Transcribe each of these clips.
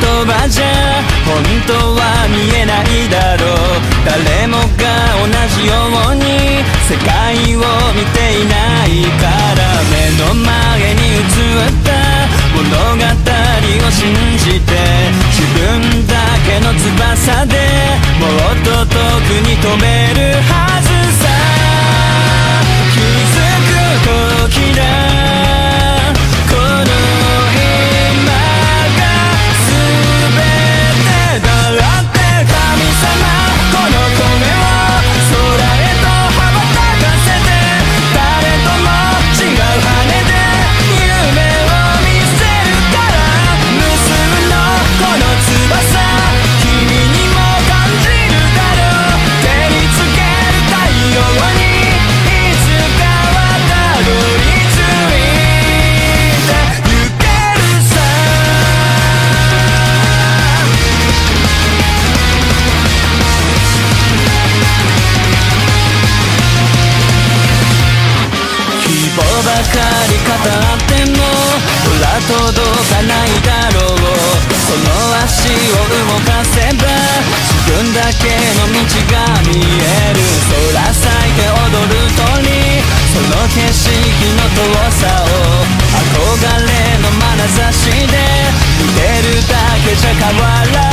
葉じゃ本当は見えないだろう。誰もが同じように世界を見ていないから目の前に映った。物語を信じて自分だけの翼でもっと遠くに飛べる。届かないだろう。その足を動かせば自分だけの道が見える。空咲いて踊る鳥その景色の遠さを。憧れの眼差しで見てるだけじゃ変わらない。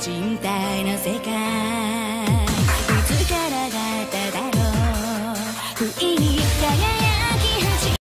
身体の世界。